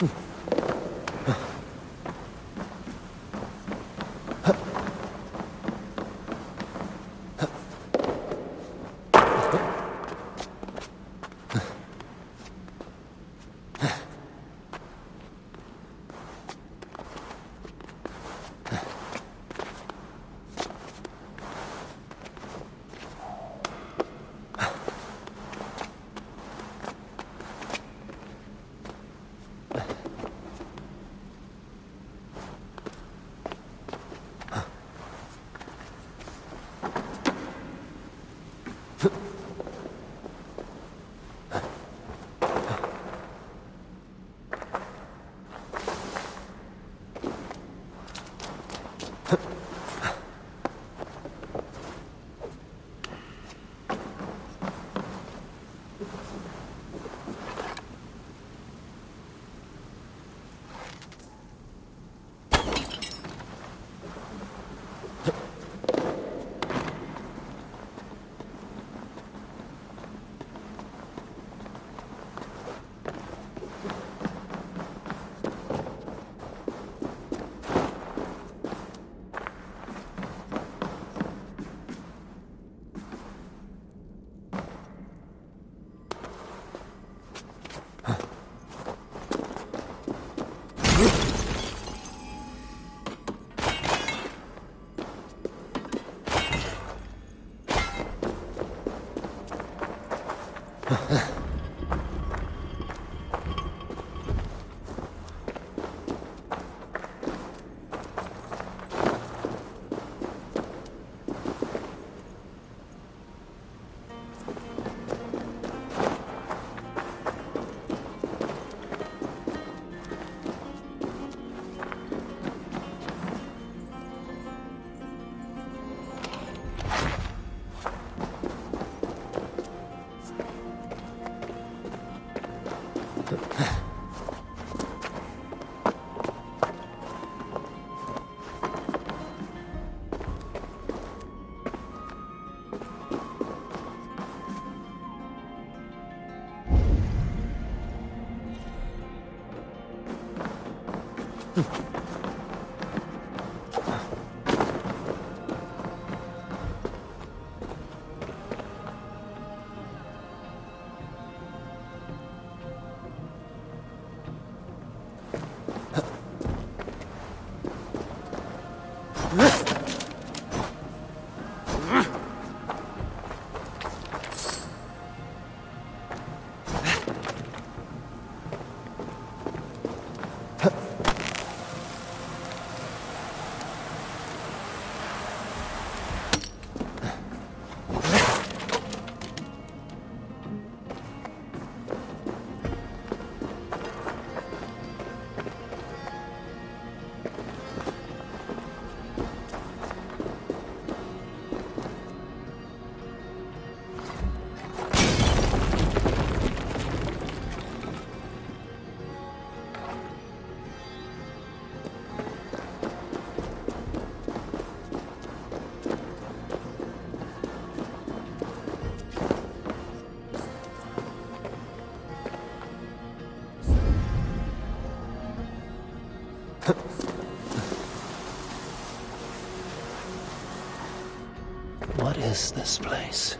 Hmm. What this place?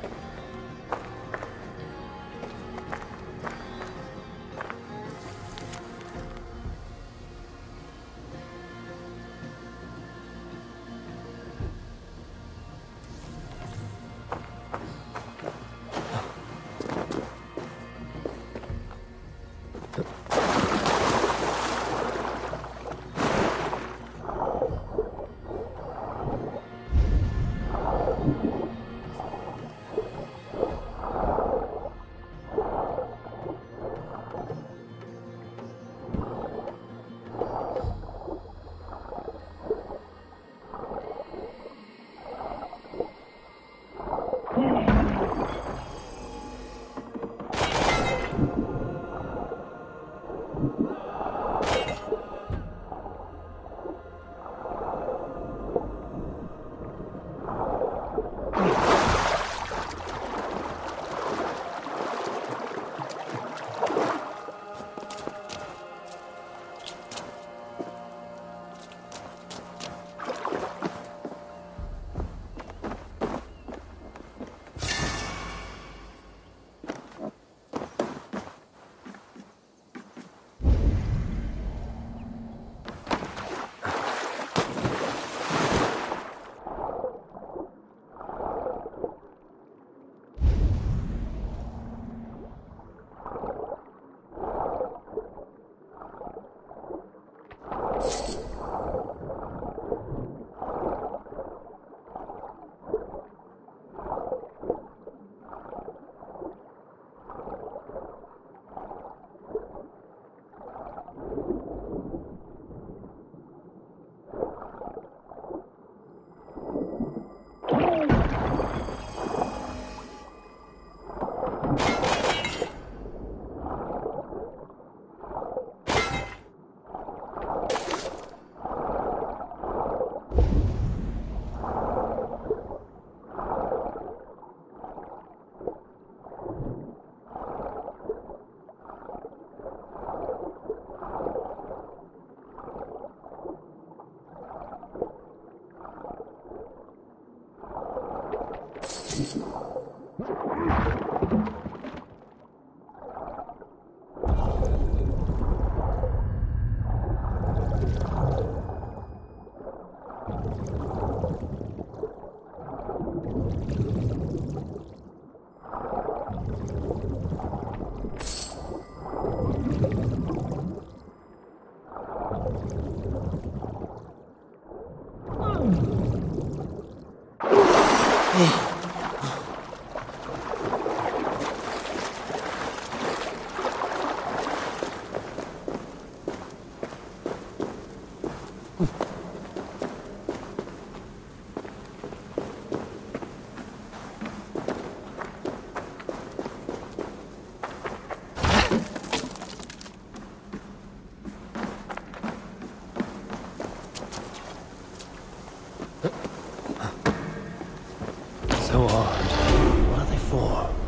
Krishna. So hard. What are they for?